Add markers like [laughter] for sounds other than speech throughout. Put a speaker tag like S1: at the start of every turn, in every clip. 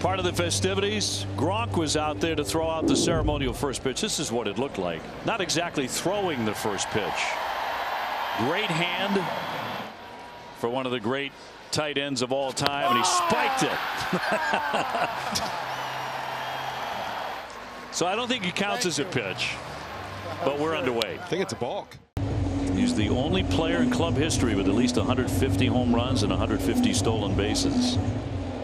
S1: Part of the festivities, Gronk was out there to throw out the ceremonial first pitch. This is what it looked like. Not exactly throwing the first pitch. Great hand for one of the great tight ends of all time, and he spiked it. [laughs] so I don't think it counts as a pitch, but we're underway.
S2: I think it's a balk.
S1: He's the only player in club history with at least 150 home runs and 150 stolen bases.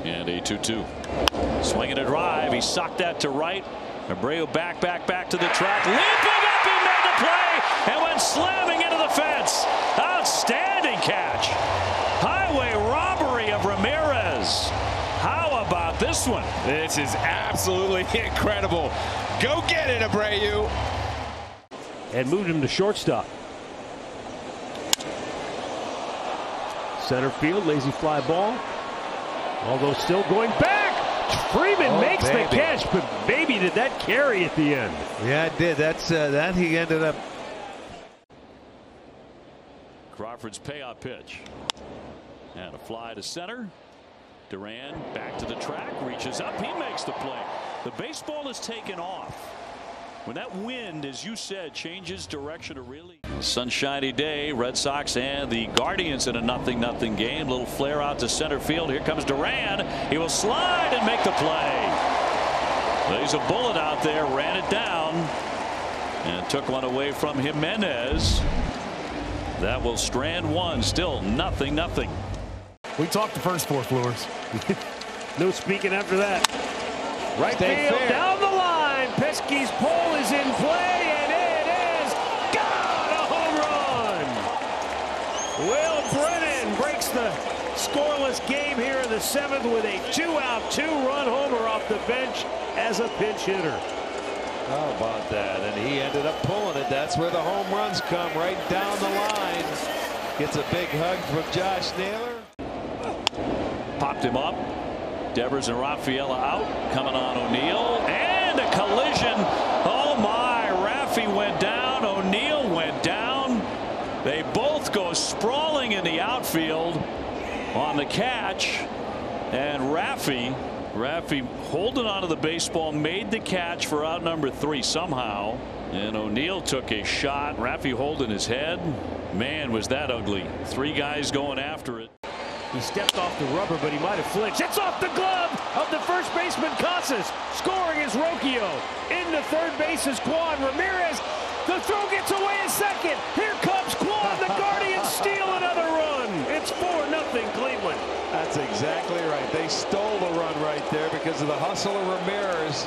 S1: And a 2-2. Swinging a drive. He socked that to right. Abreu back, back, back to the track. Leaping up, he made the play and went slamming into the fence. Outstanding catch. Highway robbery of Ramirez. How about this one?
S2: This is absolutely [laughs] incredible. Go get it, Abreu.
S3: And moved him to shortstop. Center field, lazy fly ball. Although still going back. Freeman
S4: Oh,
S3: makes
S4: baby.
S3: the catch, but baby, did that carry at the end.
S4: Yeah, it did. That's uh, that he ended up.
S1: Crawford's payoff pitch. And a fly to center. Duran back to the track, reaches up, he makes the play. The baseball is taken off. When that wind, as you said, changes direction, a really sunshiny day. Red Sox and the Guardians in a nothing nothing game. Little flare out to center field. Here comes Duran. He will slide and make the play. There's a bullet out there, ran it down, and took one away from Jimenez. That will strand one. Still nothing nothing.
S5: We talked the first four floors. [laughs]
S3: No speaking after that. Right
S4: Stay
S3: field,
S4: fair.
S3: down the line. Pesky's pole is in play, and it is got a home run. Will Brennan breaks the scoreless game here in the seventh with a two-out, two-run homer off the bench as a pinch hitter.
S4: How about that? And he ended up pulling it. That's where the home runs come, right down the line. Gets a big hug from Josh Naylor.
S1: Popped him up. Devers and Rafaela out. Coming on O'Neill. And a collision. The outfield on the catch. And Raffy, Raffy holding onto the baseball, made the catch for out number three somehow. And O'Neill took a shot. Raffy holding his head. Man, was that ugly. Three guys going after it.
S3: He stepped off the rubber, but he might have flinched. It's off the glove of the first baseman, Casas. Scoring is Rocchio. Into third base is Kwan. Ramirez. The throw gets away a second. Here comes Kwan. The Guardians steal another run. It's 4 nothing Cleveland.
S4: That's exactly right. They stole the run right there because of the hustle of Ramirez.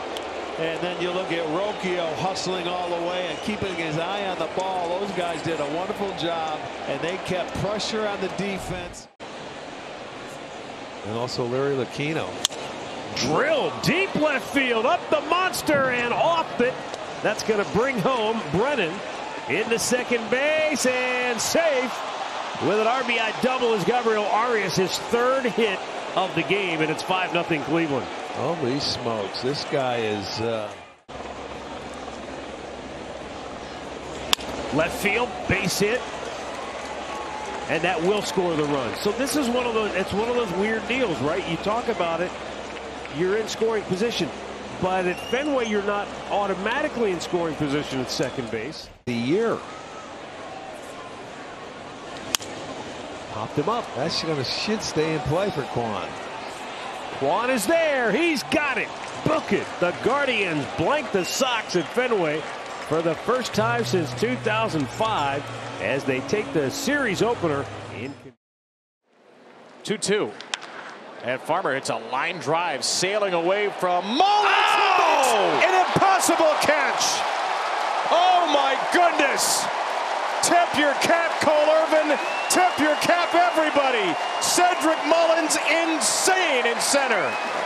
S4: And then you look at Rocchio hustling all the way and keeping his eye on the ball. Those guys did a wonderful job, and they kept pressure on the defense. And also Larry Lucchino.
S3: Drilled deep left field. Up the monster and off it. That's going to bring home Brennan into second base and safe with an RBI double is Gabriel Arias, his third hit of the game, and it's 5 0 Cleveland.
S4: Holy smokes. This guy is. Uh...
S3: Left field, base hit. And that will score the run. So this is one of those, it's one of those weird deals, right? You talk about it, you're in scoring position. But at Fenway, you're not automatically in scoring position at second base.
S4: The year.
S3: Popped him up.
S4: That's going to should stay in play for Kwan.
S3: Kwan is there. He's got it. Book it. The Guardians blank the Sox at Fenway for the first time since 2005 as they take the series opener in.
S5: 2 2. And Farmer hits a line drive sailing away from Mullins. Oh! An impossible catch. Oh my goodness. Tip your cap, Cole Irvin. Tip your cap, everybody. Cedric Mullins insane in center.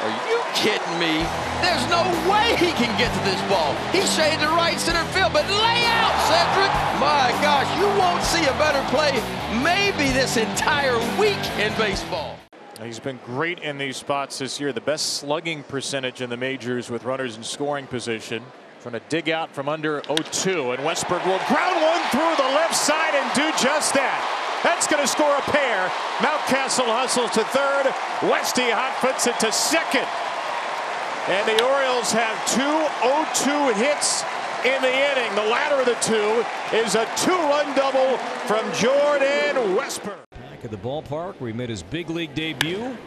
S6: Are you kidding me? There's no way he can get to this ball. He's shaded the right center field, but lay out, Cedric. My gosh, you won't see a better play maybe this entire week in baseball.
S5: He's been great in these spots this year. The best slugging percentage in the majors with runners in scoring position. Trying to dig out from under 0-2. And Westburg will ground one through the left side and do just that. That's going to score a pair. Mountcastle hustles to third. Westy hot puts it to second. And the Orioles have two 0-2 hits in the inning. The latter of the two is a two-run double from Jordan Westburg.
S7: Back at the ballpark where he made his big league debut.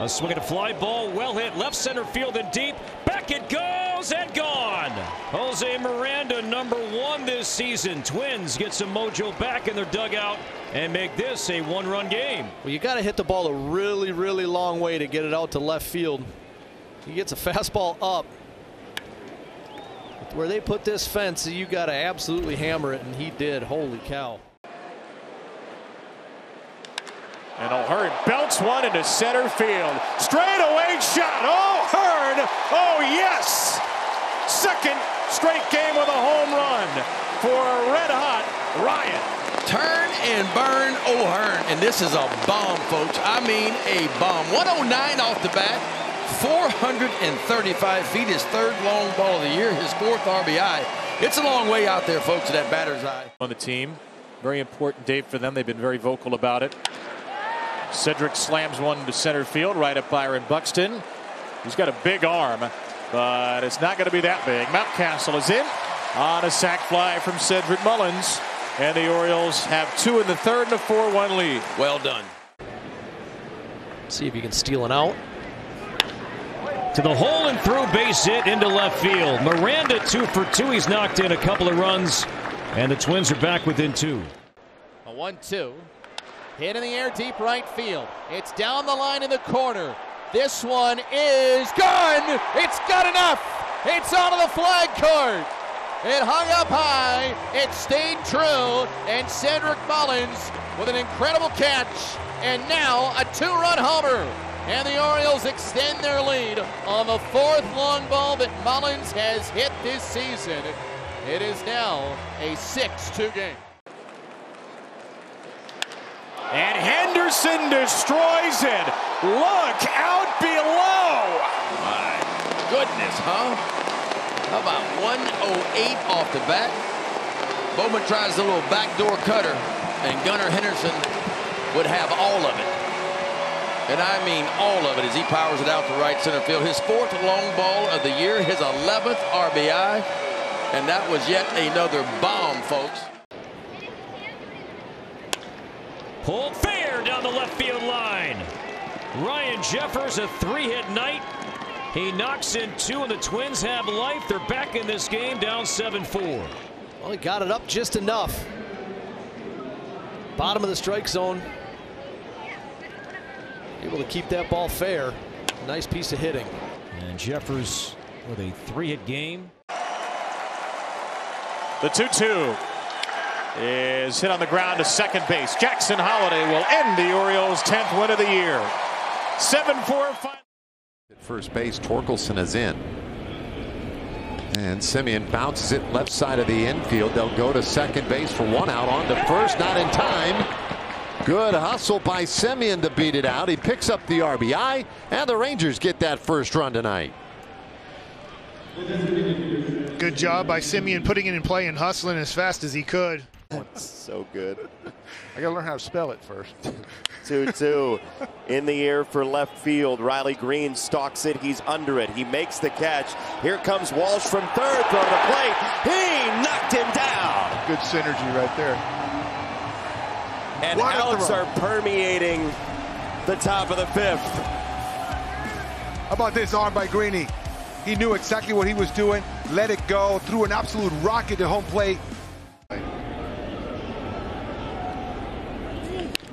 S7: A swing at a fly ball, well hit, left center field and deep. Back it goes and gone. Jose Miranda, number one this season. Twins get some mojo back in their dugout and make this a one-run game.
S6: Well, you got to hit the ball a really, really long way to get it out to left field. He gets a fastball up. Where they put this fence, you got to absolutely hammer it, and he did. Holy cow.
S5: And O'Hearn belts one into center field. Straight away shot. O'Hearn. Oh, yes. Second straight game with a home run for a red hot Ryan.
S6: Turn and burn O'Hearn. And this is a bomb, folks. I mean a bomb. 109 off the bat. 435 feet. His third long ball of the year. His fourth RBI. It's a long way out there, folks, at that batter's eye.
S5: On the team. Very important day for them. They've been very vocal about it. Cedric slams one to center field right at Byron Buxton. He's got a big arm, but it's not going to be that big. Mountcastle is in on a sac fly from Cedric Mullins. And the Orioles have two in the third and a 4-1 lead.
S6: Well done. See if you can steal an out.
S7: To the hole and through base hit into left field. Miranda two for two. He's knocked in a couple of runs. And the Twins are back within two.
S8: A 1 2. Hit in the air, deep right field. It's down the line in the corner. This one is gone. It's got enough. It's onto the flag court. It hung up high. It stayed true. And Cedric Mullins with an incredible catch. And now a two run homer. And the Orioles extend their lead on the fourth long ball that Mullins has hit this season. It is now a 6 2 game.
S5: And Henderson destroys it. Look out below.
S6: My goodness, huh? How about 108 off the bat? Bowman tries a little backdoor cutter, and Gunnar Henderson would have all of it. And I mean all of it as he powers it out to right center field. His fourth long ball of the year, his 11th RBI. And that was yet another bomb, folks.
S7: Pulled fair down the left field line. Ryan Jeffers, a three-hit night. He knocks in two, and the Twins have life. They're back in this game, down 7-4.
S6: Well, he got it up just enough. Bottom of the strike zone. Able to keep that ball fair. Nice piece of hitting.
S7: And Jeffers with a three-hit game.
S5: The 2-2 is hit on the ground to second base. Jackson Holliday will end the Orioles' 10th win of the year. 7-4 final.
S9: At first base, Torkelson is in. And Semien bounces it left side of the infield. They'll go to second base for one out on to first, not in time. Good hustle by Semien to beat it out. He picks up the RBI, and the Rangers get that first run tonight.
S10: Good job by Semien putting it in play and hustling as fast as he could.
S11: So good.
S12: I got to learn how to spell it first. [laughs]
S11: 2 2 in the air for left field. Riley Greene stalks it. He's under it. He makes the catch. Here comes Walsh from third. Throw to the plate. He knocked him down.
S12: Good synergy right there.
S11: And
S12: What
S11: outs are permeating the top of the fifth.
S12: How about this arm by Greeny? He knew exactly what he was doing, let it go, threw an absolute rocket to home plate.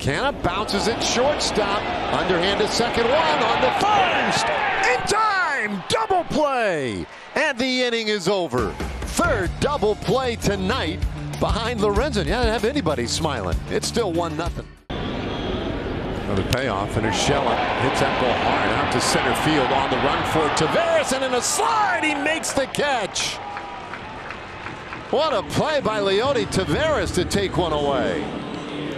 S9: Canha bounces it shortstop. Underhand to second one on the first. In time! Double play! And the inning is over. Third double play tonight behind Lorenzen. Yeah, didn't have anybody smiling. It's still 1 nothing. Another payoff, and Urshela hits that ball hard out to center field on the run for Taveras, and in a slide, he makes the catch. What a play by Leody Taveras to take one away.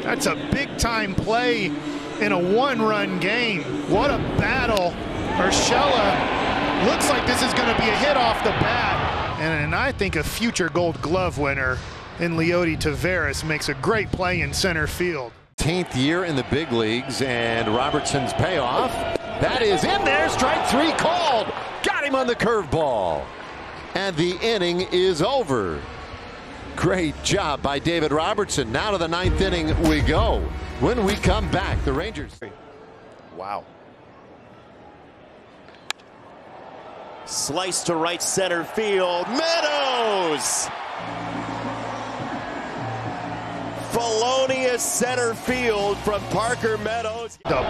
S10: That's a big time play in a one run game. What a battle. Urshela looks like this is going to be a hit off the bat. And, and I think a future gold glove winner in Leody Taveras makes a great play in center field.
S9: 10th year in the big leagues, and Robertson's payoff. That is in there. Strike three called. Got him on the curveball. And the inning is over. Great job by David Robertson. Now to the ninth inning we go. When we come back, the Rangers.
S11: Wow. Slice to right center field. Meadows! Felonious center field from Parker Meadows.
S10: Double.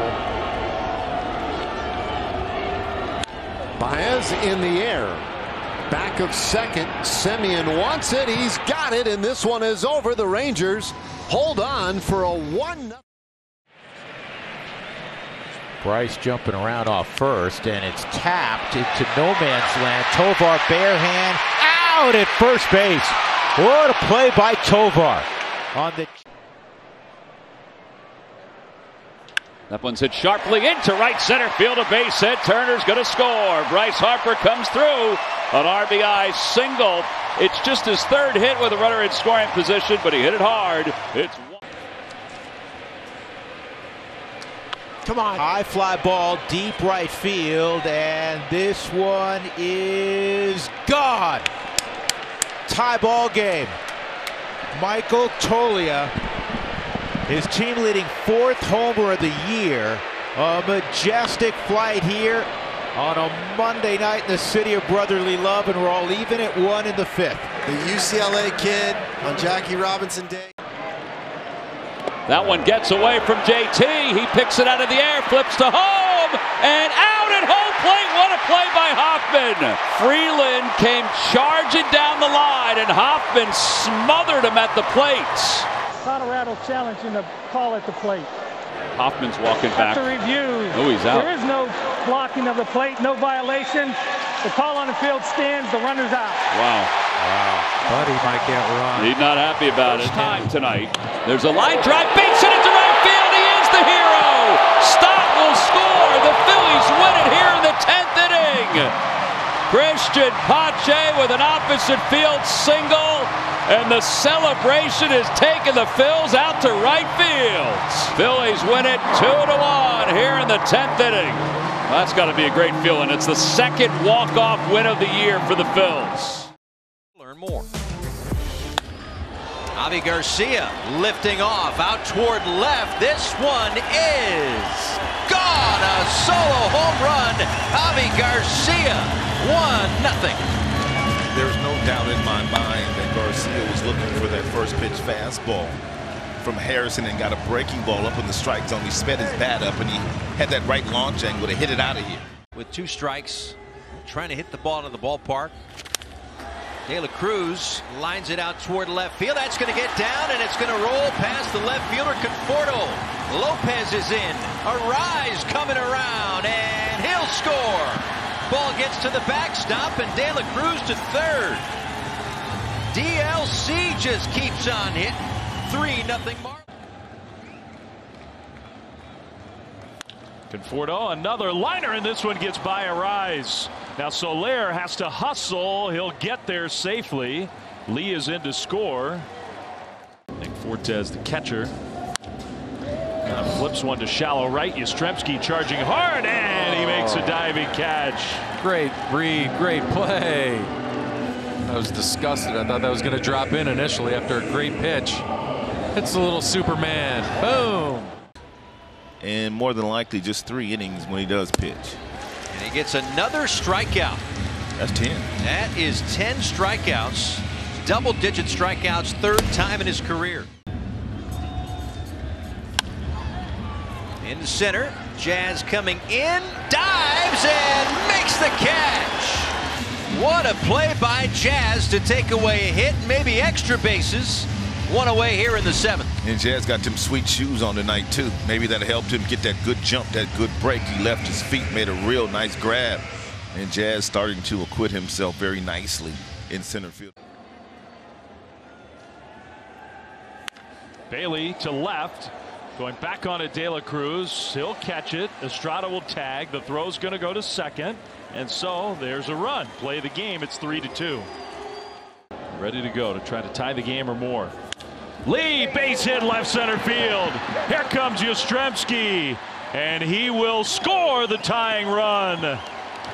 S9: Baez in the air. Back of second. Semien wants it. He's got it, and this one is over. The Rangers hold on for a 1
S4: Bryce jumping around off first, and it's tapped into no man's land. Tovar bare hand out at first base. What a play by Tovar on the.
S13: That one's hit sharply into right center field. A base hit. Turner's going to score. Bryce Harper comes through. An RBI single. It's just his third hit with a runner in scoring position, but he hit it hard. It's
S4: Come on. High fly ball, deep right field, and this one is gone. Tie ball game. Michael Toglia, his team leading fourth homer of the year. A majestic flight here on a Monday night in the city of brotherly love, and we're all even at one in the fifth.
S14: The UCLA kid on Jackie Robinson Day.
S13: That one gets away from JT. He picks it out of the air, flips to home, and out at home plate. What a play by Hoffman. Freeland came charging down the line, and Hoffman smothered him at the plate.
S15: Colorado challenging the call at the plate.
S13: Hoffman's walking back.
S15: After review,
S13: oh, he's out.
S15: there is no blocking of the plate, no violation. The call on the field stands, the runner's out.
S13: Wow.
S4: Wow. Buddy might get run.
S13: He's not happy about First it. time tonight. There's a line drive, beats it into right field. He is the hero. Stott will score. The Phillies win it here in the 10th inning. Christian Pache with an opposite field single, and the celebration is taking the Phils out to right field. Phillies win it two to one here in the 10th inning. That's got to be a great feeling. It's the second walk-off win of the year for the Phils.
S16: Learn more. Avi Garcia lifting off out toward left. This one is gone. A solo home run. Avi Garcia, 1 nothing.
S17: There's no doubt in my mind that Garcia was looking for that first pitch fastball from Harrison and got a breaking ball up in the strike zone. He sped his bat up and he had that right launch angle to hit it out of here.
S16: With two strikes, trying to hit the ball to the ballpark. De La Cruz lines it out toward left field. That's going to get down, and it's going to roll past the left fielder, Conforto. Lopez is in. Arraez coming around, and he'll score. Ball gets to the backstop, and De La Cruz to third. DLC just keeps on hitting. 3 nothing mark.
S13: Conforto, another liner, and this one gets by Arraez. Now Soler has to hustle. He'll get there safely. Lee is in to score. Nick Fortes, the catcher. Uh, flips one to shallow right. Yastrzemski charging hard, and he makes a diving catch.
S18: Great read, great play. I was disgusted. I thought that was going to drop in initially after a great pitch. It's a little Superman. Boom.
S17: And more than likely just three innings when he does pitch.
S16: And he gets another strikeout.
S17: That's 10.
S16: That is 10 strikeouts. Double digit strikeouts, third time in his career. In the center, Jazz coming in, dives and makes the catch. What a play by Jazz to take away a hit, maybe extra bases. One away here in the seventh.
S17: And Jazz got them sweet shoes on tonight, too. Maybe that helped him get that good jump, that good break. He left his feet, made a real nice grab. And Jazz starting to acquit himself very nicely in center field.
S13: Bailey to left. Going back on it, De La Cruz. He'll catch it. Estrada will tag. The throw's going to go to second. And so there's a run. Play the game. It's 3 to 2. Ready to go to try to tie the game or more. Lee, base hit left center field. Here comes Yastrzemski, and he will score the tying run.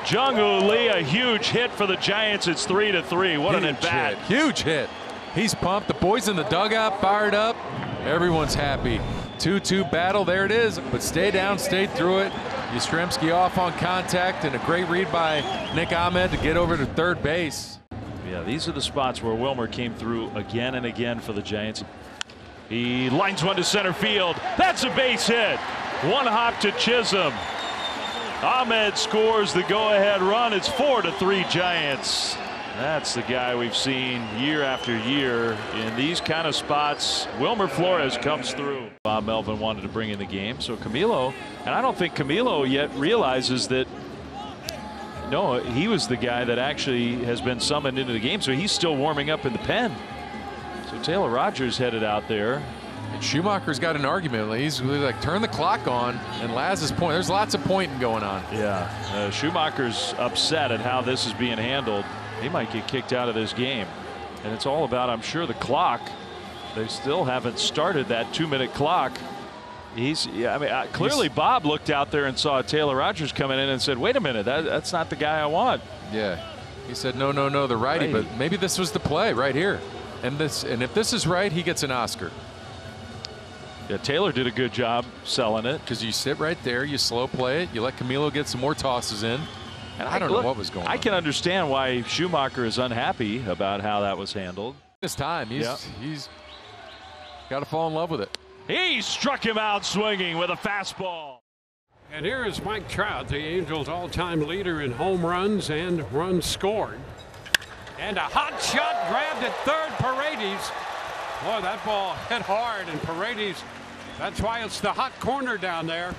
S1: Jung Hoo Lee, a huge hit for the Giants. It's three to three. What an at bat!
S18: hit. Huge hit. He's pumped. The boys in the dugout fired up. Everyone's happy. 2-2 battle. There it is. But stay down, stay through it. Yastrzemski off on contact and a great read by Nick Ahmed to get over to third base.
S1: Yeah, these are the spots where Wilmer came through again and again for the Giants. He lines one to center field. That's a base hit. One hop to Chisholm. Ahmed scores the go-ahead run. It's four to three Giants. That's the guy we've seen year after year in these kind of spots. Wilmer Flores comes through. Bob Melvin wanted to bring in the game, so Camilo, and I don't think Camilo yet realizes that. No, he was the guy that actually has been summoned into the game, so he's still warming up in the pen. So Taylor Rogers headed out there.
S18: And Schumaker's got an argument. He's really like, turn the clock on. And Laz's point, there's lots of pointing going on.
S1: Yeah, uh, Schumaker's upset at how this is being handled. He might get kicked out of this game. And it's all about, I'm sure, the clock. They still haven't started that two minute clock. He's, yeah, I mean, uh, clearly
S18: He's-
S1: Bob looked out there and saw Taylor Rogers coming in and said, wait a minute, that, that's not the guy I want.
S18: Yeah. He said, no, no, no, the righty.
S1: Righty.
S18: But maybe this was the play right here. And this, and if this is right, he gets an Oscar.
S1: Yeah, Taylor did a good job selling it.
S18: Because you sit right there, you slow play it, you let Camilo get some more tosses in. And I, don't
S1: look,
S18: know what was going
S1: I
S18: on.
S1: I can understand why Schumaker is unhappy about how that was handled.
S18: This time, he's
S1: Yeah.
S18: he's got to fall in love with it.
S1: He struck him out swinging with a fastball.
S19: And here is Mike Trout, the Angels' all-time leader in home runs and runs scored. And a hot shot grabbed at third, Paredes. Boy, that ball hit hard, and Paredes, that's why it's the hot corner down there.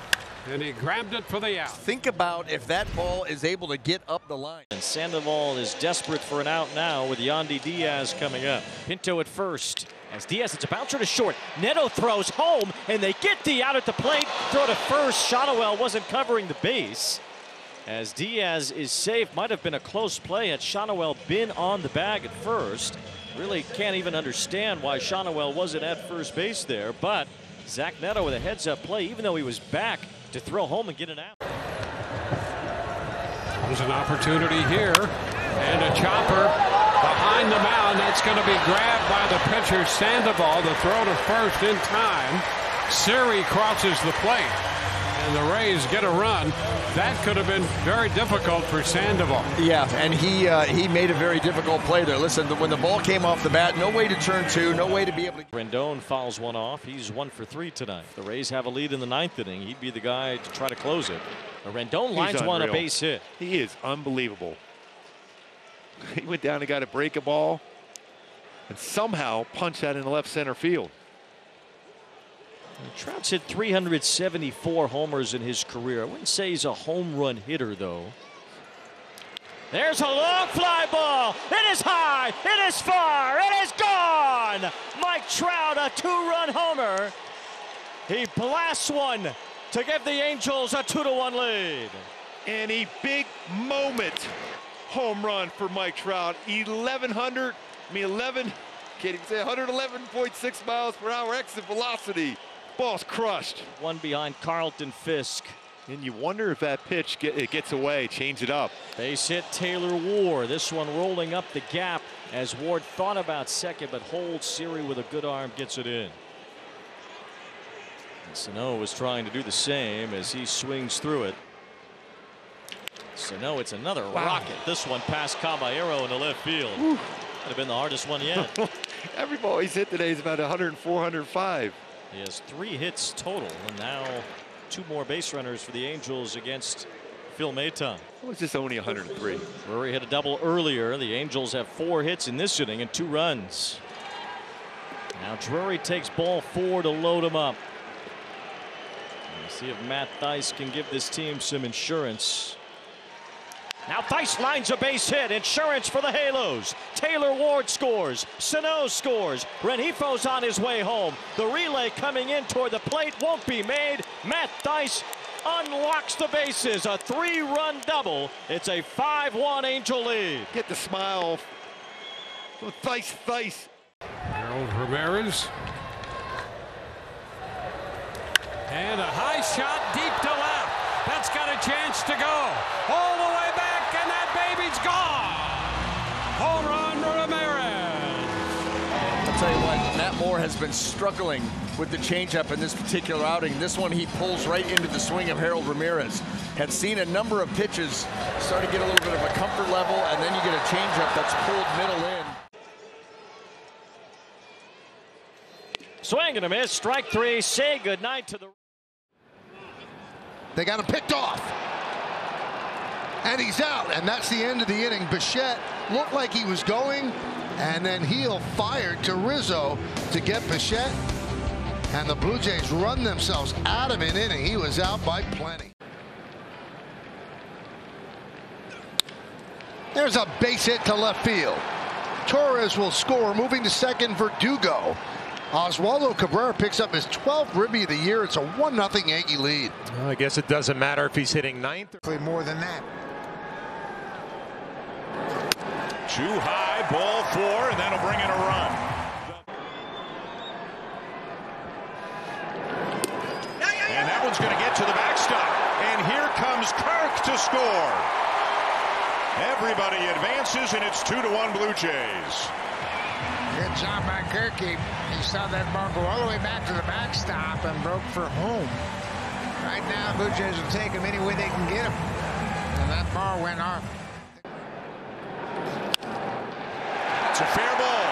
S19: And he grabbed it for the out.
S6: Think about if that ball is able to get up the line.
S7: And Sandoval is desperate for an out now with Yandy Diaz coming up. Pinto at first. As Diaz, it's a bouncer to short. Neto throws home, and they get the out at the plate. Throw to first. Shotwell wasn't covering the base. As Diaz is safe, might have been a close play had Shotwell been on the bag at first. Really can't even understand why Shotwell wasn't at first base there, but Zach Neto with a heads up play, even though he was back to throw home and get an out.
S19: There's an opportunity here. And a chopper behind the mound. That's going to be grabbed by the pitcher, Sandoval. The throw to first in time. Siri crosses the plate. And the Rays get a run. That could have been very difficult for Sandoval.
S6: Yeah, and he uh, he made a very difficult play there. Listen, when the ball came off the bat, no way to turn two, no way to be able to.
S7: Rendon fouls one off. He's one for three tonight. The Rays have a lead in the ninth inning. He'd be the guy to try to close it. But Rendon
S20: He's
S7: lines one a base hit.
S20: He is unbelievable. [laughs] He went down and got a break a ball and somehow punched that in the left center field.
S7: Trout's hit 374 homers in his career. I wouldn't say he's a home run hitter, though. There's a long fly ball. It is high. It is far. It is gone. Mike Trout, a two-run homer. He blasts one to give the Angels a two-to-one lead.
S20: And a big moment home run for Mike Trout. 1100, I mean 11, can't even say 111.6 miles per hour exit velocity. Ball's crushed.
S7: One behind Carlton Fisk.
S20: And you wonder if that pitch get, it gets away, change it up.
S7: Base hit Taylor Ward. This one rolling up the gap as Ward thought about second, but holds Siri with a good arm, gets it in. And Sano was trying to do the same as he swings through it. Sano, it's another
S20: Wow.
S7: rocket. This one past Caballero in the left field. Could have been the hardest one yet. [laughs]
S20: Every ball he's hit today is about 104, 105.
S7: He has three hits total, and now two more base runners for the Angels against Phil Maton.
S20: It was just only 103.
S7: Drury hit a double earlier. The Angels have four hits in this inning and two runs. Now Drury takes ball four to load him up. Let's see if Matt Thaiss can give this team some insurance. Now Thaiss lines a base hit. Insurance for the Halos. Taylor Ward scores. Sano scores. Rengifo's on his way home. The relay coming in toward the plate won't be made. Matt Thaiss unlocks the bases. A three-run double. It's a 5-1 Angel lead.
S20: Get the smile. Thaiss, Thaiss.
S19: Harold Ramirez. And a high shot deep to left. That's got a chance to go. All
S21: has been struggling with the changeup in this particular outing. This one he pulls right into the swing of Harold Ramirez. Had seen a number of pitches, start to get a little bit of a comfort level, and then you get a changeup that's pulled middle in.
S7: Swing and a miss. Strike three. Say goodnight to the.
S22: They got him picked off. And he's out, and that's the end of the inning. Bichette looked like he was going, and then Heel fired to Rizzo to get Bichette. And the Blue Jays run themselves out of an inning. He was out by plenty. There's a base hit to left field. Torres will score, moving to second Verdugo. Oswaldo Cabrera picks up his 12th ribby of the year. It's a 1-0 Yankee lead.
S5: Well, I guess it doesn't matter if he's hitting ninth.
S22: More than that.
S23: Too high, ball four, and that'll bring in a run. And that one's going to get to the backstop. And here comes Kirk to score. Everybody advances, and it's two to one Blue Jays.
S24: Good job by Kirky. He saw that ball go all the way back to the backstop and broke for home. Right now, Blue Jays will take him any way they can get him. And that ball went off.
S23: It's a fair ball.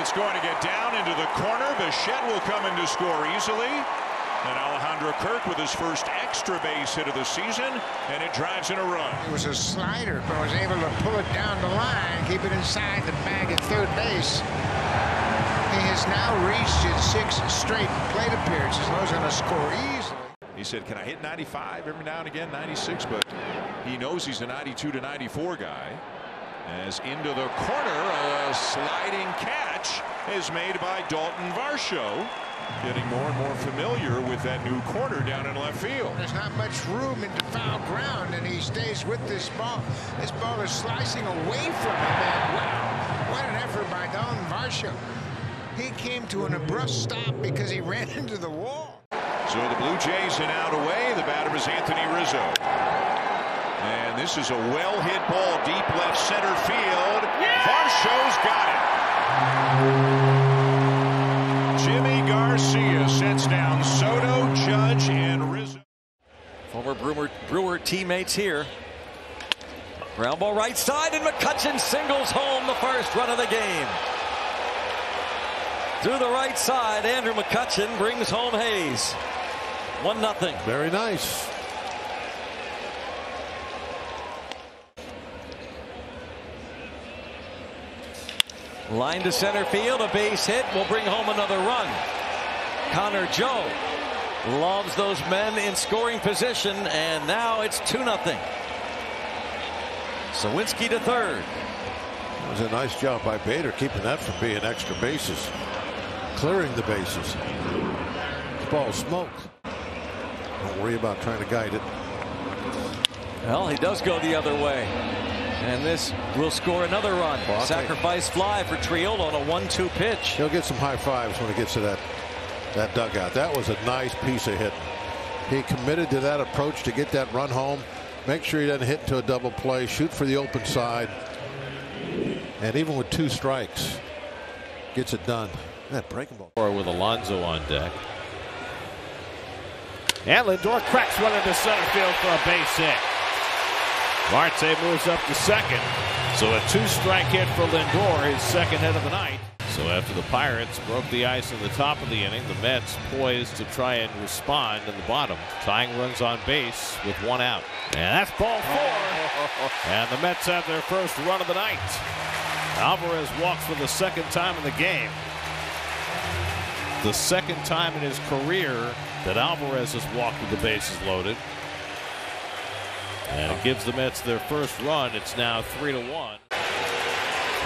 S23: It's going to get down into the corner. Bichette will come in to score easily. And Alejandro Kirk with his first extra base hit of the season, and it drives in a run.
S24: It was a slider, but I was able to pull it down the line, keep it inside the bag at third base. He has now reached his sixth straight plate appearances. Those going to score easily.
S23: He said, can I hit 95 every now and again, 96, but he knows he's a 92 to 94 guy. As into the corner, a sliding catch is made by Dalton Varsho. Getting more and more familiar with that new corner down in left field.
S24: There's not much room into foul ground, and he stays with this ball. This ball is slicing away from him, and wow, what an effort by Dalton Varsho. He came to an abrupt stop because he [laughs] ran into the wall.
S23: So the Blue Jays and out away. The batter is Anthony Rizzo. And this is a well hit ball deep left center field. Yeah! Varsho's got it. Yimi Garcia sets down Soto, Judge, and Rizzo.
S16: Former Brewer, Brewer teammates here. Ground ball right side, and McCutchen singles home the first run of the game. Through the right side, Andrew McCutchen brings home Hayes. 1 nothing.
S12: Very nice.
S16: Line to center field, a base hit will bring home another run. Connor Joe loves those men in scoring position, and now it's 2 0. Sawinski to third.
S12: It was a nice job by Bader keeping that from being extra bases. Clearing the bases. This ball smoked. Don't worry about trying to guide it.
S16: Well, he does go the other way. And this will score another run. Well, Sacrifice fly for Triolo on a 1-2 pitch.
S12: He'll get some high fives when he gets to that that dugout. That was a nice piece of hitting. He committed to that approach to get that run home. Make sure he doesn't hit into a double play. Shoot for the open side. And even with two strikes, gets it done. That breaking ball.
S25: Or with Alonso on deck. And Lindor cracks one into center field for a base hit. Marte moves up to second. So a two-strike hit for Lindor, his second hit of the night. So after the Pirates broke the ice in the top of the inning, the Mets poised to try and respond in the bottom. Tying runs on base with one out. And that's ball four. and the Mets have their first run of the night. Alvarez walks for the second time in the game. The second time in his career that Alvarez has walked with the bases loaded. And it gives the Mets their first run. It's now three to one.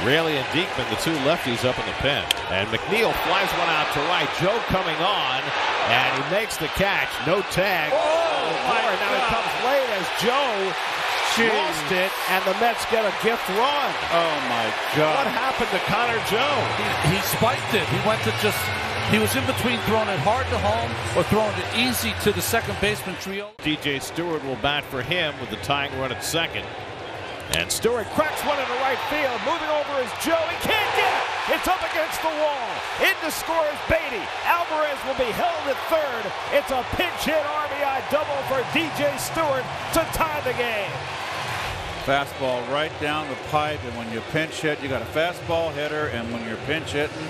S25: Raley and Diekman, the two lefties up in the pen. And McNeil flies one out to right. Joe coming on, and he makes the catch. No tag. Oh, my now it comes late as Joe Jeez. lost it, and the Mets get a gift run.
S26: Oh, my God.
S25: What happened to Connor Joe?
S27: He, he spiked it. He went to just he was in between throwing it hard to home or throwing it easy to the second baseman trio.
S25: DJ Stewart will bat for him with the tying run at second. And Stewart cracks one into right field. Moving over is Joe. He can't get it. It's up against the wall. Into scores Baty. Alvarez will be held at third. It's a pinch hit RBI double for DJ Stewart to tie the game.
S28: Fastball right down the pipe, and when you pinch hit, you got a fastball hitter, and when you're pinch hitting,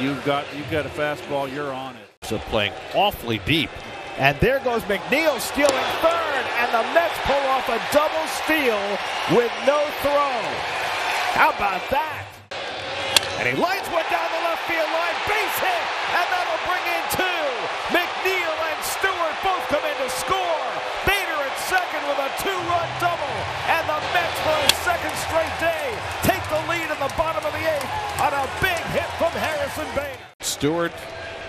S28: you've got you've got a fastball, you're on it.
S25: So playing awfully deep. And there goes McNeil stealing third, and the Mets pull off a double steal with no throw. How about that? And he lights one down the left field line, base hit, and that'll bring in two. McNeil and Stewart both come in to score. Bader at second with a two-run double, and the Mets for a second straight day take the lead in the bottom of the eighth on a big hit Bader. Stewart,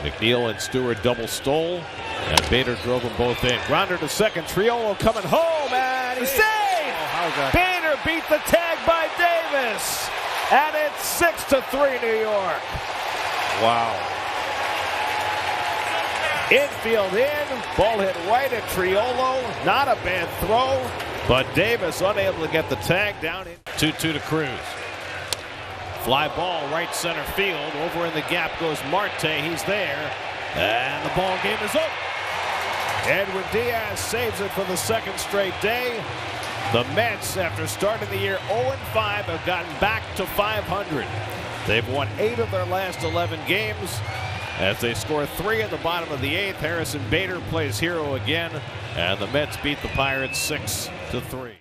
S25: McNeil and Stewart double stole, and Bader drove them both in. Grounder to second, Triolo coming home, and he's saved. Oh, Bader beat the tag by Davis, and it's six to three, New York. Wow. Infield in, ball hit right at Triolo. Not a bad throw, but Davis unable to get the tag down. 2 2 to Cruz. Fly ball right center field. Over in the gap goes Marte. He's there. And the ball game is up. Edwin Diaz saves it for the second straight day. The Mets, after starting the year 0-5, have gotten back to 500. They've won eight of their last 11 games. As they score three at the bottom of the eighth, Harrison Bader plays hero again, and the Mets beat the Pirates six to three.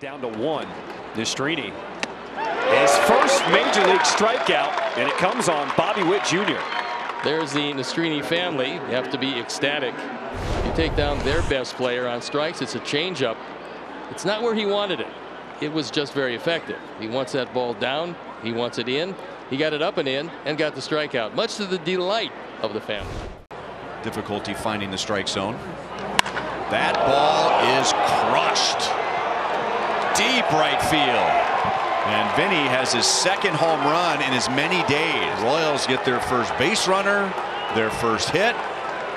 S29: Down to one. Nastrini. His first major league strikeout, and it comes on Bobby Witt Jr.
S6: There's the Nastrini family. You have to be ecstatic. You take down their best player on strikes. It's a changeup. It's not where he wanted it. It was just very effective. He wants that ball down. He wants it in. He got it up and in and got the strikeout, much to the delight of the family.
S23: Difficulty finding the strike zone. That ball is crushed. Deep right field. And Vinny has his second home run in as many days. Royals get their first base runner, their first hit,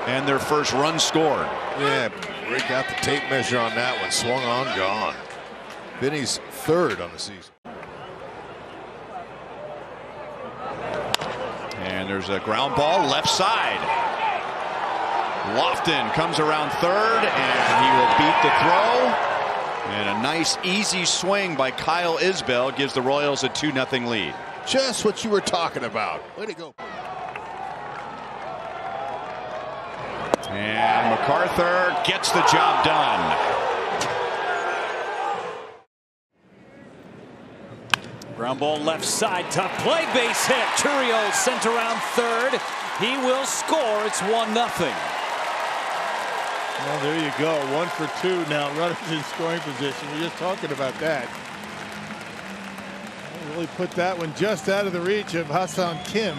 S23: and their first run scored.
S9: Yeah, break out the tape measure on that one. Swung on, gone. Vinny's third on the season.
S23: And there's a ground ball left side. Lofton comes around third, and he will beat the throw. And a nice easy swing by Kyle Isbell gives the Royals a 2 0 lead.
S9: Just what you were talking about. Way to go.
S23: And MacArthur gets the job done.
S1: Ground ball left side, tough play, base hit. Chourio sent around third. He will score. It's 1 0.
S4: Well, there you go. One for two now. [laughs] Runners in scoring position. We're just talking about that. Really put that one just out of the reach of Ha-Seong Kim.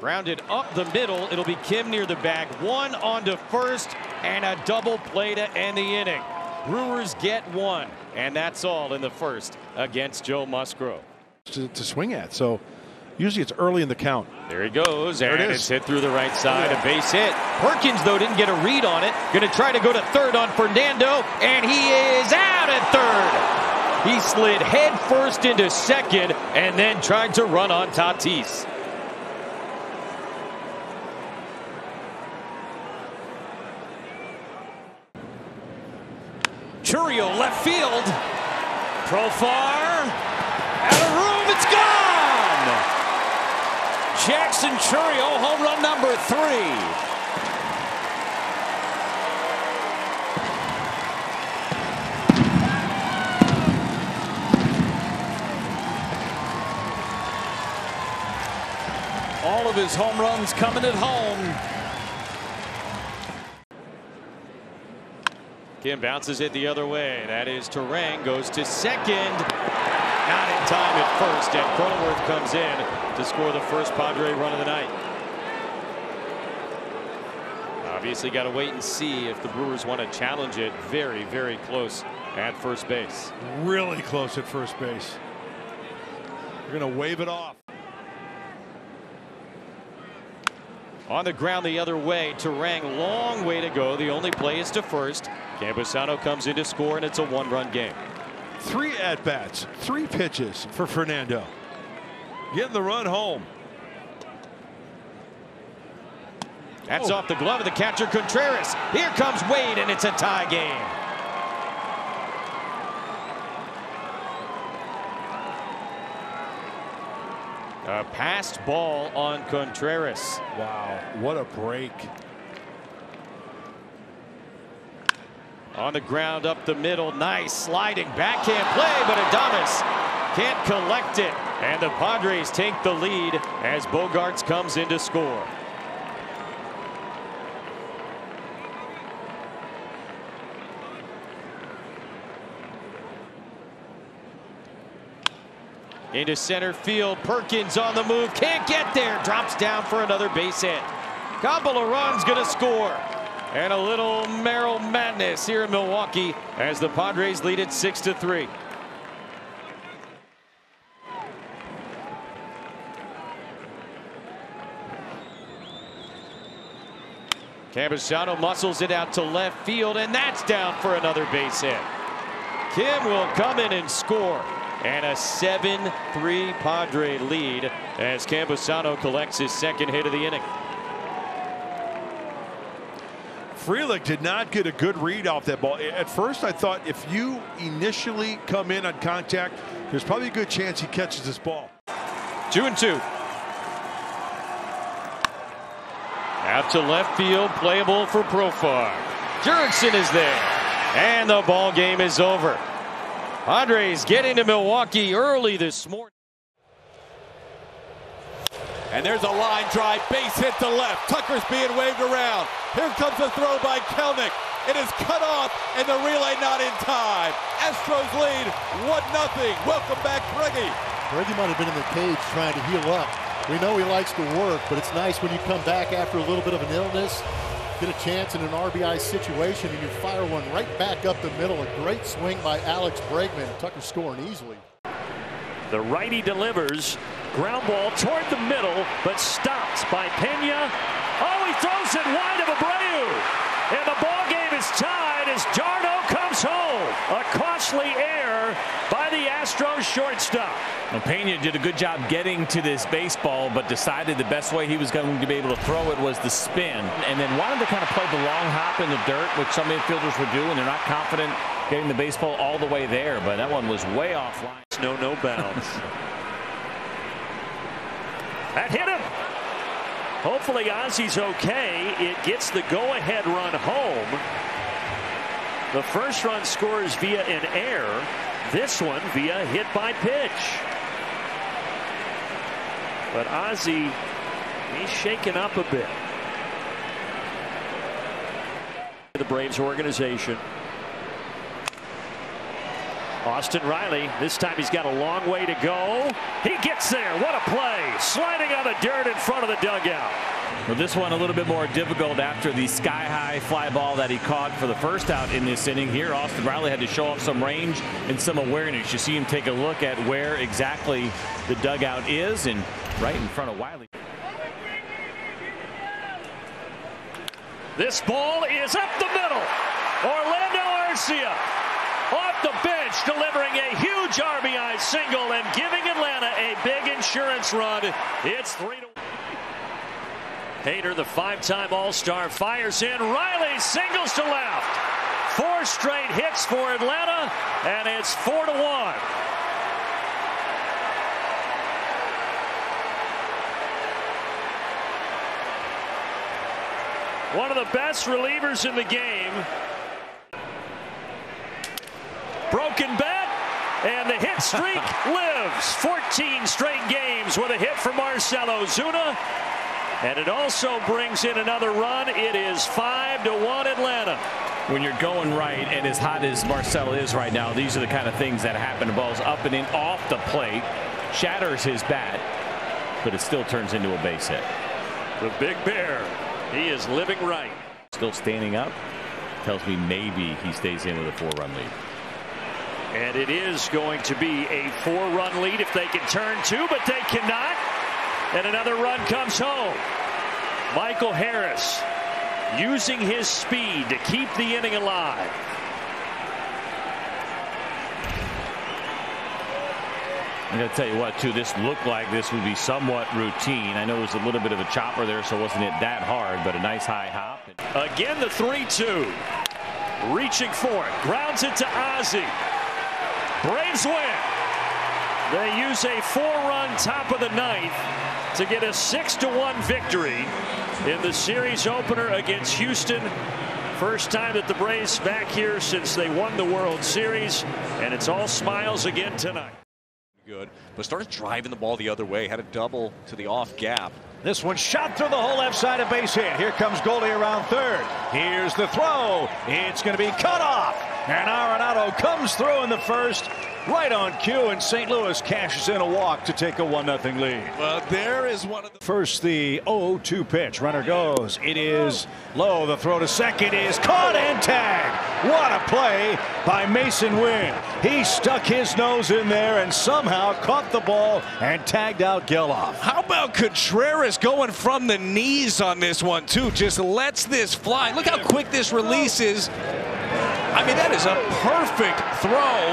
S7: Grounded up the middle. It'll be Kim near the bag. One on to first and a double play to end the inning. Brewers get one. And that's all in the first against Joe Musgrove.
S30: To, to swing at. So usually it's early in the count.
S7: There he goes,
S30: There
S7: and
S30: it is.
S7: it's hit through the right side, a base hit. Perkins, though, didn't get a read on it. Going to try to go to third on Fernando, and he is out at third. He slid head first into second, and then tried to run on Tatis.
S1: Chourio left field. Profar. Out of room. It's gone. Jackson Chourio, home run number three. All of his home runs coming at home.
S7: Kim bounces it the other way. That is Turang goes to second. Not in time at first, and Cronenworth comes in to score the first Padre run of the night. Obviously, got to wait and see if the Brewers want to challenge it. Very, very close at first base.
S30: Really close at first base. They're going to wave it off.
S7: On the ground the other way, Turang, long way to go. The only play is to first. Campusano comes in to score, and it's a one-run game.
S12: Three at bats, three pitches for Fernando. Getting the run home.
S7: That's
S12: Oh.
S7: off the glove of the catcher Contreras. Here comes Wade, and it's a tie game. A passed ball on Contreras.
S12: Wow, what a break.
S7: On the ground up the middle. Nice sliding backhand play, but Adames can't collect it. And the Padres take the lead as Bogaerts comes in to score. Into center field. Perkins on the move. Can't get there. Drops down for another base hit. Couple of runs going to score. And a little Merrill madness here in Milwaukee as the Padres lead it 6 to 3. Campusano muscles it out to left field, and that's down for another base hit. Kim will come in and score. And a 7-3 Padre lead as Campusano collects his second hit of the inning.
S12: Frelick did not get a good read off that ball. At first, I thought if you initially come in on contact, there's probably a good chance he catches this ball.
S7: Two and two. Out to left field, playable for Profar. Jurickson is there, and the ball game is over. Padres get into Milwaukee early this morning.
S31: And there's a line drive, base hit to left. Tucker's being waved around. Here comes a throw by Kelenic. It is cut off, and the relay not in time. Astros lead 1-0. Welcome back, Breggy.
S32: Brady might have been in the cage trying to heal up. We know he likes to work, but it's nice when you come back after a little bit of an illness, get a chance in an RBI situation, and you fire one right back up the middle. A great swing by Alex Bregman. Tucker scoring easily.
S1: The righty delivers. Ground ball toward the middle, but stopped by Pena. Oh, he throws it wide of Abreu. And the ball game is tied as d'Arnaud home. A costly error by the Astros shortstop.
S33: Well, Pena did a good job getting to this baseball, but decided the best way he was going to be able to throw it was the spin. And then wanted to kind of play the long hop in the dirt, which some infielders would do, and they're not confident getting the baseball all the way there. But that one was way offline.
S1: No, no bounds. [laughs] that hit him. Hopefully Ozzie's okay. It gets the go-ahead run home. The first run scores via an error. This one via hit by pitch. But Ozzie, he's shaken up a bit. The Braves organization. Austin Riley, this time he's got a long way to go. He gets there. What a play. Sliding on the dirt in front of the dugout.
S33: Well, this one a little bit more difficult after the sky-high fly ball that he caught for the first out in this inning. Here, Austin Riley had to show off some range and some awareness. You see him take a look at where exactly the dugout is and right in front of Wiley.
S1: This ball is up the middle. Orlando Arcia off the bench delivering a huge RBI single and giving Atlanta a big insurance run. It's three to Hader, the five-time All-Star, fires in. Riley singles to left. Four straight hits for Atlanta, and it's four to one. One of the best relievers in the game. Broken bat, and the hit streak [laughs] lives. 14 straight games with a hit for Marcelo Ozuna. And it also brings in another run. It is 5 to 1 Atlanta.
S33: When you're going right and as hot as Marcell is right now, these are the kind of things that happen. The ball's up and in off the plate, shatters his bat, but it still turns into a base hit.
S1: The Big Bear, he is living right.
S33: Still standing up, tells me maybe he stays in with a four-run lead.
S1: And it is going to be a four-run lead if they can turn two, but they cannot. And another run comes home. Michael Harris using his speed to keep the inning alive.
S33: Going to tell you what, too, this looked like this would be somewhat routine. I know it was a little bit of a chopper there, so wasn't it that hard, but a nice high hop.
S1: Again, the 3-2. Reaching for it. Grounds it to Ozzie. Braves win. They use a four-run top of the ninth to get a 6 to 1 victory in the series opener against Houston. First time that the Braves back here since they won the World Series, and it's all smiles again tonight.
S5: Good, but started driving the ball the other way, had a double to the off gap.
S13: This one shot through the whole left side of base hit. Here comes Goldie around third. Here's the throw. It's going to be cut off. And Arenado comes through in the first. Right on cue, and St. Louis cashes in a walk to take a 1 0 lead.
S34: Well, there is one of the.
S13: First, the 0 2 pitch. Runner goes. It is low. The throw to second is caught and tagged. What a play by Masyn Winn. He stuck his nose in there and somehow caught the ball and tagged out Gelof.
S5: How about Contreras going from the knees on this one, too? Just lets this fly. Look how quick this release is. I mean, that is a perfect throw,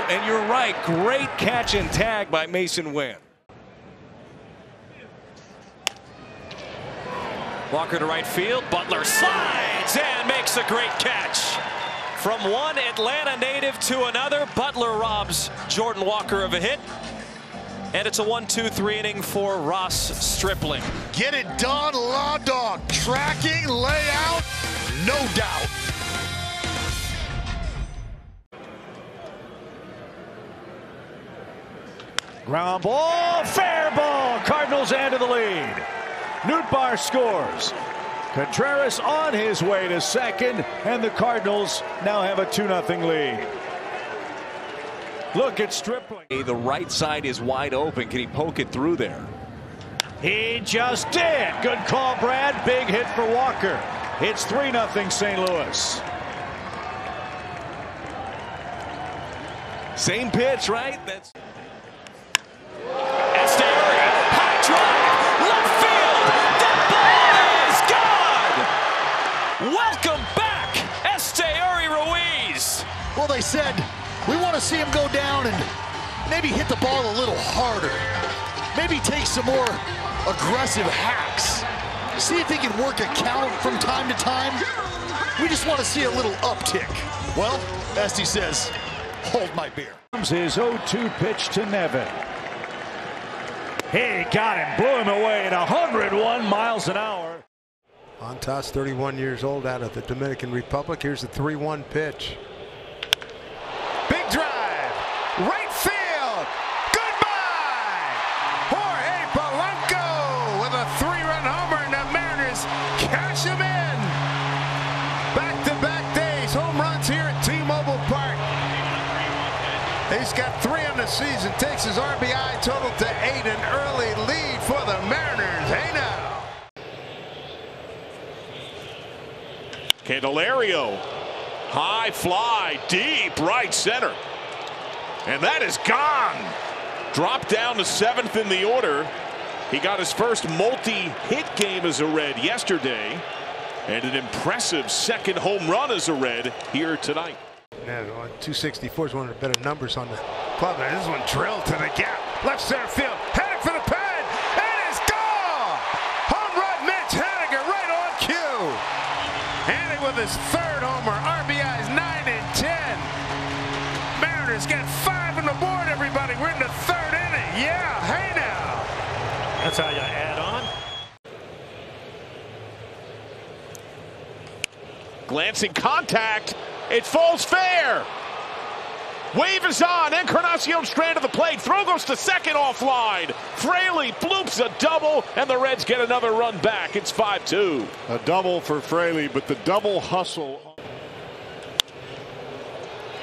S5: and you're right. Great catch and tag by Masyn Winn.
S29: Walker to right field. Butler slides and makes a great catch. From one Atlanta native to another, Butler robs Jordan Walker of a hit. And it's a 1-2-3 inning for Ross Stripling.
S12: Get it done, Law Dog. Tracking, layout, no doubt.
S13: Ground ball, fair ball. Cardinals add to the lead. Nootbaar scores. Contreras on his way to second, and the Cardinals now have a 2 0 lead. Look at Stripling.
S5: The right side is wide open. Can he poke it through there?
S13: He just did. Good call, Brad. Big hit for Walker. It's 3 0 St. Louis.
S5: Same pitch, right? That's.
S29: Ruiz.
S12: Well, they said we want to see him go down and maybe hit the ball a little harder. Maybe take some more aggressive hacks. See if he can work a count from time to time. We just want to see a little uptick. Well, Esty says, hold my beer.
S13: Comes his 0-2 pitch to Nevin. He got him, blew him away at 101 miles an hour.
S35: Montas, 31 years old, out of the Dominican Republic. Here's the 3-1 pitch.
S22: Right field. Goodbye. Jorge Polanco with a three-run homer, and the Mariners cash him in. Back-to-back days, home runs here at T-Mobile Park. He's got three on the season, takes his RBI total to eight, an early lead for the Mariners. Hey now.
S23: Candelario. High fly, deep right center. And that is gone. Dropped down to seventh in the order. He got his first multi-hit game as a Red yesterday. And an impressive second home run as a Red here tonight.
S35: Yeah, 264 is one of the better numbers on the club. This one drilled to the gap. Left center field. Heading for the pad. And it's gone! Home run, Mitch Haniger, right on cue. Haniger with his third homer. RBI's board. We're in the third inning. Yeah, hey now.
S25: That's how you add on.
S23: Glancing contact. It falls fair. Wave is on. Encarnacion-Strand to the plate. Throw goes to second offline. Fraley bloops a double, and the Reds get another run back. It's 5-2.
S30: A double for Fraley, but the double hustle.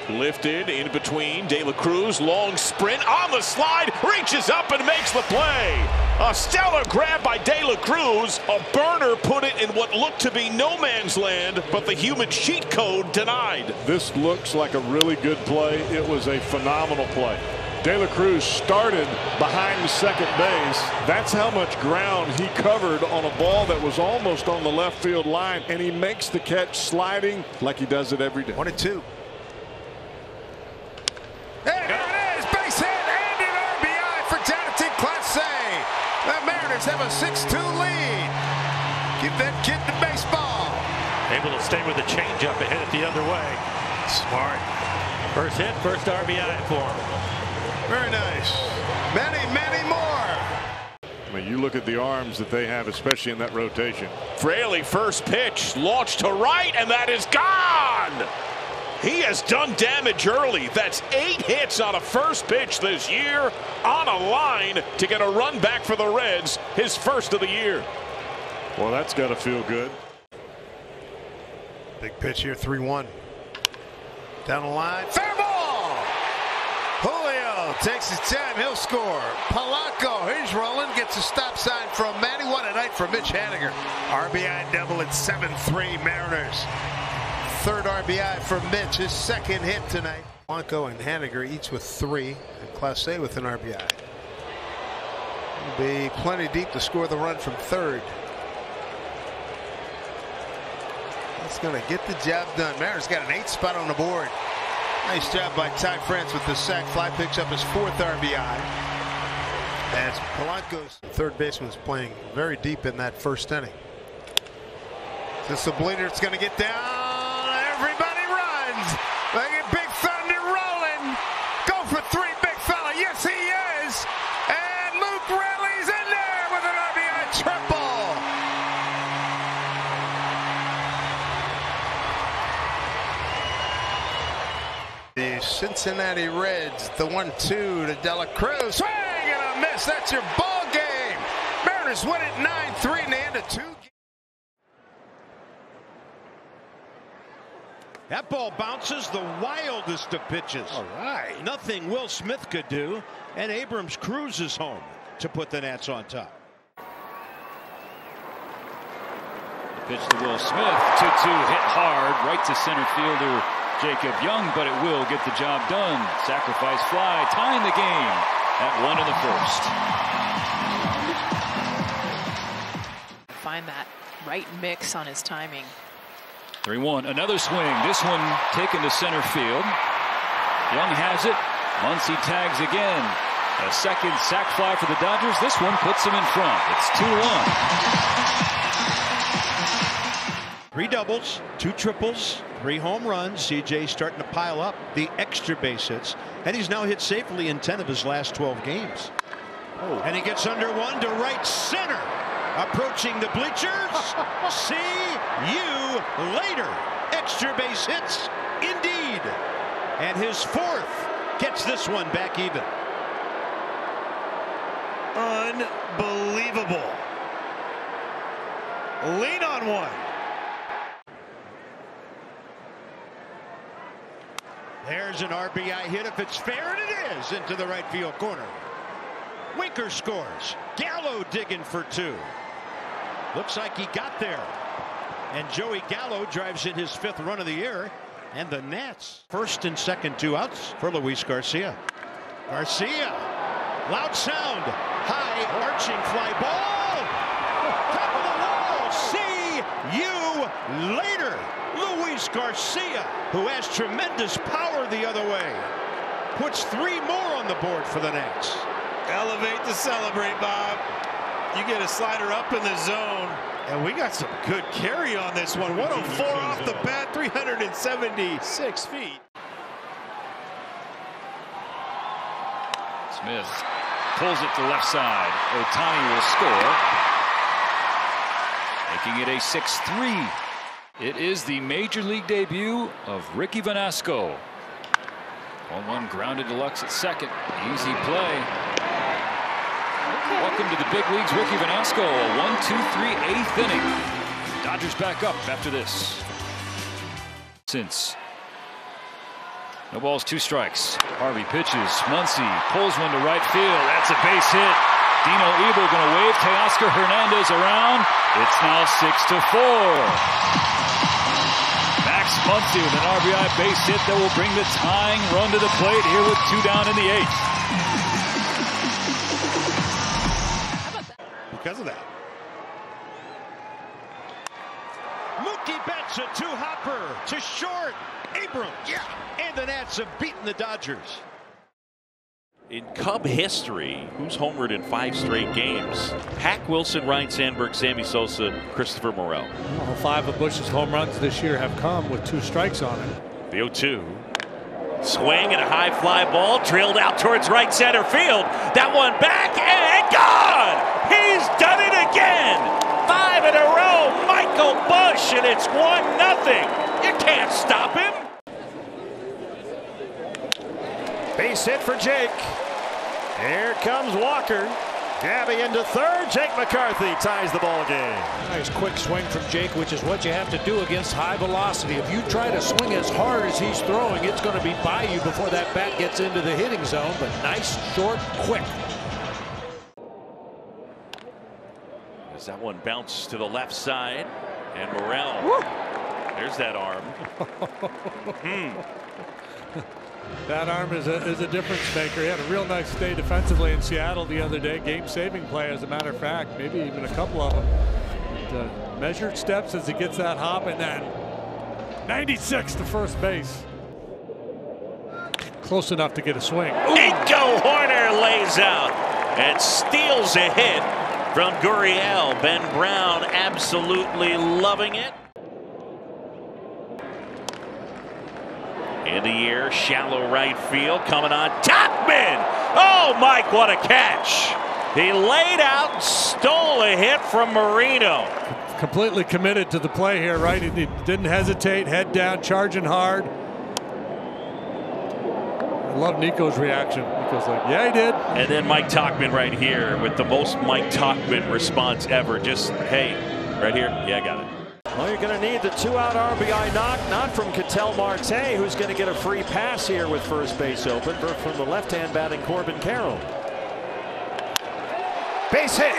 S23: Lifted in between. De La Cruz, long sprint on the slide, reaches up and makes the play. A stellar grab by De La Cruz. A burner put it in what looked to be no man's land, but the human cheat code denied.
S30: This looks like a really good play. It was a phenomenal play. De La Cruz started behind second base. That's how much ground he covered on a ball that was almost on the left field line, and he makes the catch sliding like he does it every day.
S35: One and two.
S22: Kid the baseball.
S1: Able to stay with the changeup and hit it the other way.
S22: Smart.
S1: First hit, first RBI for him.
S22: Very nice. Many, many more.
S30: I mean, you look at the arms that they have, especially in that rotation.
S23: Fraley first pitch launched to right and that is gone. He has done damage early. That's eight hits on a first pitch this year on a line to get a run back for the Reds, his first of the year.
S30: Well, that's got to feel good.
S36: Big pitch here, 3-1. Down the line.
S22: Fair ball. Julio takes his time. He'll score. Polanco, he's rolling. Gets a stop sign from Manny. What a night for Mitch Haniger.
S36: RBI double at 7-3 Mariners.
S22: Third RBI for Mitch. His second hit tonight.
S36: Polanco and Haniger each with three. And Class A with an RBI.
S22: Will be plenty deep to score the run from third. That's going to get the job done. Mariners got an eight spot on the board. Nice job by Ty France with the sack. Fly picks up his fourth RBI.
S36: As Polanco's third baseman was playing very deep in that first inning.
S22: This is the bleeder. It's going to get down. Everybody runs. They get Big Thunder rolling. Go for three, big fella. Yes, he is. And Luke Raley's in there with an RBI triple. The Cincinnati Reds, the one-two to De La Cruz. Swing and a miss. That's your ball game. Mariners win it 9-3 in the end of two.
S37: That ball bounces the wildest of pitches.
S22: All right.
S37: Nothing Will Smith could do, and Abrams cruises home to put the Nats on top.
S13: Pitch to Will Smith. 2 2 hit hard right to center fielder Jacob Young, but it will get the job done. Sacrifice fly, tying the game at one in the first.
S38: Find that right mix on his timing.
S13: 3 1. Another swing. This one taken to center field. Young has it. Muncy tags again. A second sac fly for the Dodgers. This one puts them in front. It's 2 1.
S37: Three doubles, two triples, three home runs. CJ starting to pile up the extra base hits, and he's now hit safely in 10 of his last 12 games. Oh. And he gets under one to right center. Approaching the bleachers. [laughs] See you later. Extra base hits, indeed. And his fourth gets this one back even.
S39: Unbelievable. Lean on one.
S37: There's an RBI hit if it's fair, and it is into the right field corner. Winker scores. Gallo digging for two. Looks like he got there. And Joey Gallo drives in his fifth run of the year. And the Nats. First and second two outs for Luis Garcia. Garcia. Loud sound. High arching fly ball. Top of the wall. See you later. Luis Garcia, who has tremendous power the other way, puts three more on the board for the Nats.
S39: Elevate to celebrate, Bob. You get a slider up in the zone. And we got some good carry on this one. 104 off the bat, 376 feet.
S13: Smith pulls it to left side. Ohtani will score. Making it a 6-3. It is the major league debut of Ricky Vanasco. 1-1 grounded deluxe at second. Easy play. Welcome to the big leagues, Ricky Vanasco. A 1-2-3 eighth inning. Dodgers back up after this. Since no balls, two strikes. Harvey pitches. Muncy pulls one to right field. That's a base hit. Dino Ebel going to wave Teoscar Hernandez around. It's now six to four. Max Muncy with an RBI base hit that will bring the tying run to the plate here with two down in the eighth.
S37: Because of that. Mookie Betts a two-hopper to short. Abrams. Yeah. And the Nats have beaten the Dodgers. In Cub history, who's homered in five straight games? Hack Wilson, Ryne Sandberg, Sammy Sosa, Christopher Morel.
S40: All five of Busch's home runs this year have come with two strikes on it.
S37: The 0 2. Swing and a high fly ball drilled out towards right center field. That one back and gone! He's done it again! Five in a row, Michael Busch, and it's 1 nothing. You can't stop him.
S25: Base hit for Jake. Here comes Walker. Gabby into third. Jake McCarthy ties the ball game.
S13: Nice quick swing from Jake, which is what you have to do against high velocity. If you try to swing as hard as he's throwing, it's going to be by you before that bat gets into the hitting zone. But nice, short, quick.
S37: As that one bounced to the left side, and Morel. There's that arm. [laughs]
S40: hmm. That arm is a, is a difference maker. He had a real nice day defensively in Seattle the other day. Game saving play, as a matter of fact, maybe even a couple of them. Uh, measured steps as he gets that hop, and then 96 to first base. Close enough to get a swing.
S37: Nico Hoerner lays out and steals a hit from Gurriel. Ben Brown absolutely loving it. In the air, shallow right field, coming on Tauchman. Oh, Mike, what a catch. He laid out and stole a hit from Moreno.
S40: Completely committed to the play here, right? He didn't hesitate, head down, charging hard. I love Nico's reaction. Nico's like, yeah, he did.
S37: And then Mike Tauchman right here with the most Mike Tauchman response ever. Just, hey, right here, yeah, I got it.
S25: Well, you're going to need the two-out RBI knock, not from Ketel Marte, who's going to get a free pass here with first base open, but from the left-hand batting Corbin Carroll. Base hit.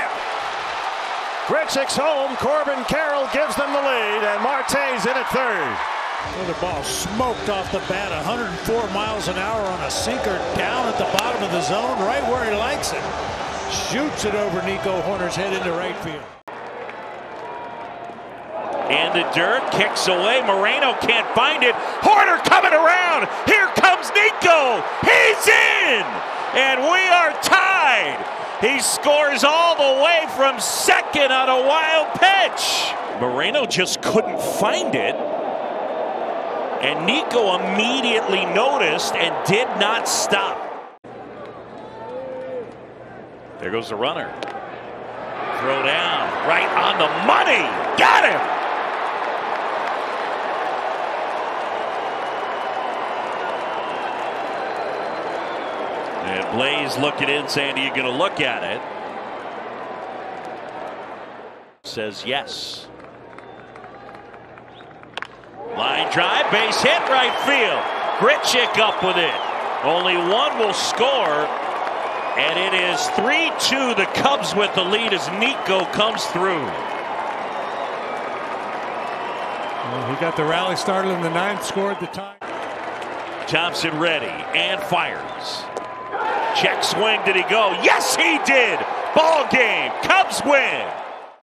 S25: Grichuk's home. Corbin Carroll gives them the lead, and Marte's in at third.
S13: Another ball smoked off the bat, 104 miles an hour on a sinker down at the bottom of the zone, right where he likes it. Shoots it over Nico Hoerner's head into right field.
S37: In the dirt, kicks away. Moreno can't find it. Hoerner coming around. Here comes Nico. He's in. And we are tied. He scores all the way from second on a wild pitch. Moreno just couldn't find it. And Nico immediately noticed and did not stop. There goes the runner. Throw down, right on the money. Got him. And Blaze looking in, saying, Are you going to look at it? Says yes. Line drive, base hit, right field. Grichuk up with it. Only one will score. And it is 3 2. The Cubs with the lead as Nico comes through.
S40: Well, he got the rally started in the ninth, scored the time.
S37: Thompson ready and fires. Check swing. Did he go? Yes, he did. Ball game. Cubs win.